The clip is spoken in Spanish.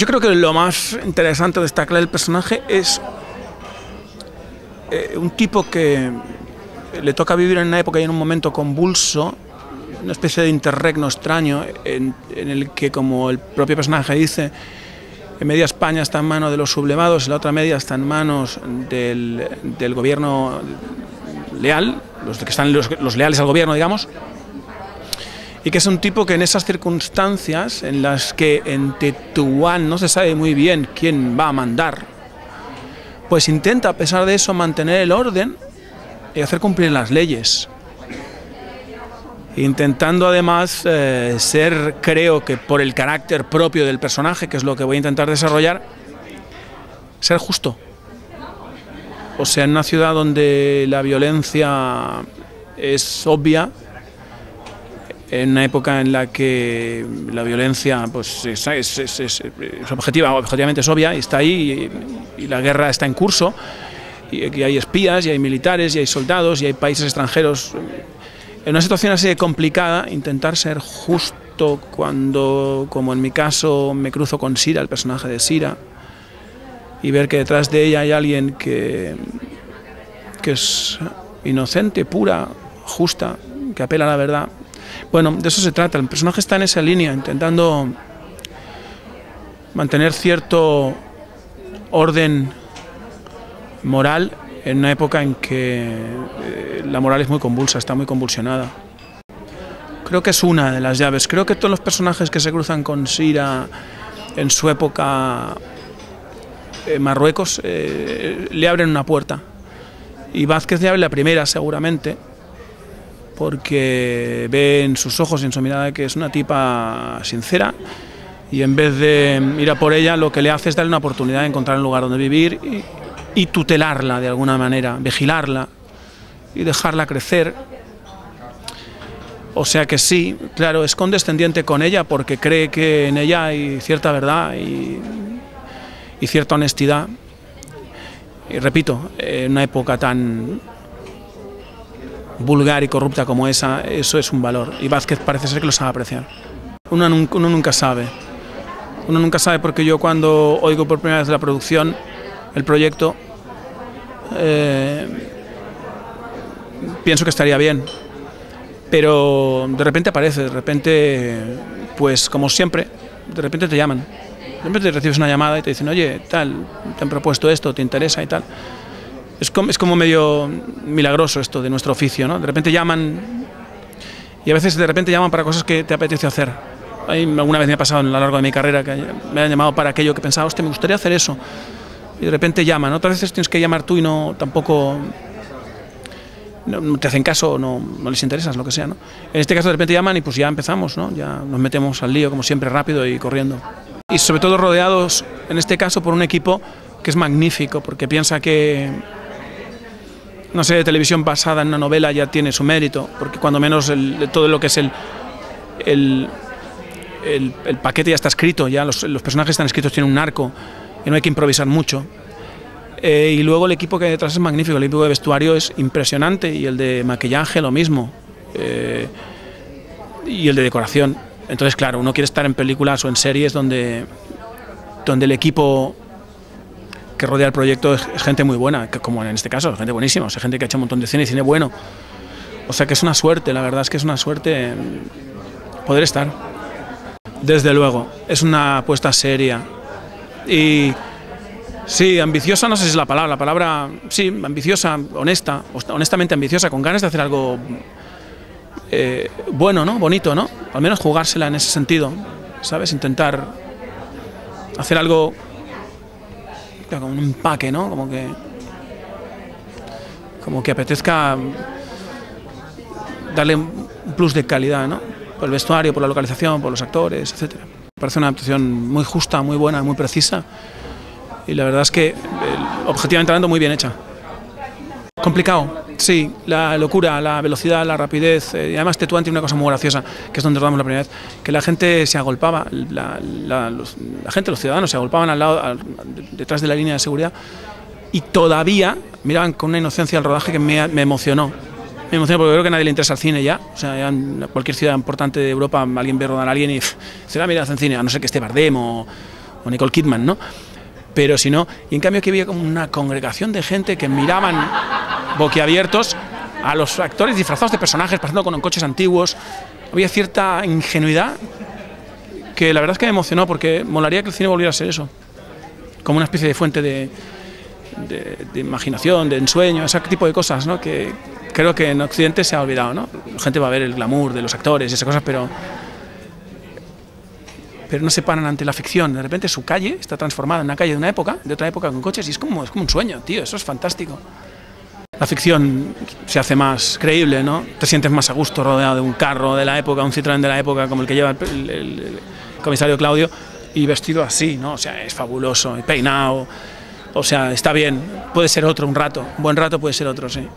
Yo creo que lo más interesante de esta clase del personaje es eh, un tipo que le toca vivir en una época y en un momento convulso, una especie de interregno extraño en, el que, como el propio personaje dice, en media España está en manos de los sublevados y la otra media está en manos del, gobierno leal, los que están los, leales al gobierno, digamos, y que es un tipo que en esas circunstancias en las que en Tetuán no se sabe muy bien quién va a mandar, pues intenta a pesar de eso mantener el orden y hacer cumplir las leyes. Intentando además eh, ser, creo que por el carácter propio del personaje, que es lo que voy a intentar desarrollar, ser justo. O sea, en una ciudad donde la violencia es obvia, en una época en la que la violencia pues, es, es, objetiva, objetivamente es obvia y está ahí y, la guerra está en curso y, hay espías y hay militares y hay soldados y hay países extranjeros. En una situación así de complicada, intentar ser justo cuando, como en mi caso, me cruzo con Sira, el personaje de Sira, y ver que detrás de ella hay alguien que, que es inocente, pura, justa, que apela a la verdad, bueno, de eso se trata. El personaje está en esa línea, intentando mantener cierto orden moral en una época en que eh, la moral es muy convulsa, está muy convulsionada. Creo que es una de las llaves. Creo que todos los personajes que se cruzan con Sira en su época en Marruecos eh, le abren una puerta. Y Vázquez le abre la primera, seguramente porque ve en sus ojos y en su mirada que es una tipa sincera y en vez de ir a por ella lo que le hace es darle una oportunidad de encontrar un lugar donde vivir y, tutelarla de alguna manera, vigilarla y dejarla crecer. O sea que sí, claro, es condescendiente con ella porque cree que en ella hay cierta verdad y, cierta honestidad. Y repito, en una época tan vulgar y corrupta como esa, eso es un valor. Y Vázquez parece ser que lo sabe apreciar. Uno, nunca sabe. Uno nunca sabe porque yo cuando oigo por primera vez la producción, el proyecto, eh, pienso que estaría bien. Pero de repente aparece, de repente, pues como siempre, de repente te llaman. De repente recibes una llamada y te dicen, oye, tal, te han propuesto esto, te interesa y tal. Es como, es como medio milagroso esto de nuestro oficio, ¿no? De repente llaman y a veces de repente llaman para cosas que te apetece hacer. alguna vez me ha pasado a lo largo de mi carrera que me han llamado para aquello que pensaba, hostia, me gustaría hacer eso. Y de repente llaman. Otras veces tienes que llamar tú y no tampoco no, te hacen caso, no, no les interesas, lo que sea. ¿no? En este caso de repente llaman y pues ya empezamos, ¿no? ya nos metemos al lío como siempre rápido y corriendo. Y sobre todo rodeados, en este caso, por un equipo que es magnífico, porque piensa que una serie de televisión basada en una novela ya tiene su mérito, porque cuando menos todo lo que es el, el, el, paquete ya está escrito, ya los, los, personajes están escritos, tienen un arco y no hay que improvisar mucho. Eh, y luego el equipo que hay detrás es magnífico, el equipo de vestuario es impresionante y el de maquillaje lo mismo. Eh, y el de decoración. Entonces, claro, uno quiere estar en películas o en series donde, donde el equipo que rodea el proyecto es, gente muy buena, que, como en este caso, gente buenísima, o gente que ha hecho un montón de cine y cine bueno. O sea que es una suerte, la verdad es que es una suerte poder estar. Desde luego, es una apuesta seria. Y sí, ambiciosa no sé si es la palabra, la palabra, sí, ambiciosa, honesta, honestamente ambiciosa, con ganas de hacer algo eh, bueno, ¿no? Bonito, ¿no? Al menos jugársela en ese sentido, ¿sabes? Intentar hacer algo como un empaque, ¿no? Como que, como que apetezca darle un plus de calidad, ¿no? Por el vestuario, por la localización, por los actores, etc. Parece una adaptación muy justa, muy buena, muy precisa y la verdad es que objetivamente hablando muy bien hecha. Complicado, sí, la locura, la velocidad, la rapidez, eh, y además Tetuán tiene una cosa muy graciosa, que es donde rodamos la primera vez, que la gente se agolpaba, la, gente, los ciudadanos se agolpaban al lado, detrás de la línea de seguridad, y todavía miraban con una inocencia al rodaje que me, emocionó. Me emocionó porque creo que a nadie le interesa el cine ya, o sea, en cualquier ciudad importante de Europa alguien ve rodar a alguien y será mira, hacen cine, a no ser que esté Bardem o, o Nicole Kidman, ¿no? Pero si no, y en cambio aquí había como una congregación de gente que miraban boquiabiertos a los actores disfrazados de personajes, pasando con coches antiguos. Había cierta ingenuidad que la verdad es que me emocionó porque molaría que el cine volviera a ser eso, como una especie de fuente de, de, imaginación, de ensueño, ese tipo de cosas, ¿no? Que creo que en Occidente se ha olvidado, ¿no? La gente va a ver el glamour de los actores y esas cosas, pero pero no se paran ante la ficción. De repente su calle está transformada en una calle de una época, de otra época con coches y es como, es como un sueño, tío, eso es fantástico. La ficción se hace más creíble, ¿no? Te sientes más a gusto rodeado de un carro de la época, un Citroën de la época como el que lleva el, comisario Claudio y vestido así, ¿no? O sea, es fabuloso, peinado, o sea, está bien, puede ser otro un rato, un buen rato puede ser otro, sí.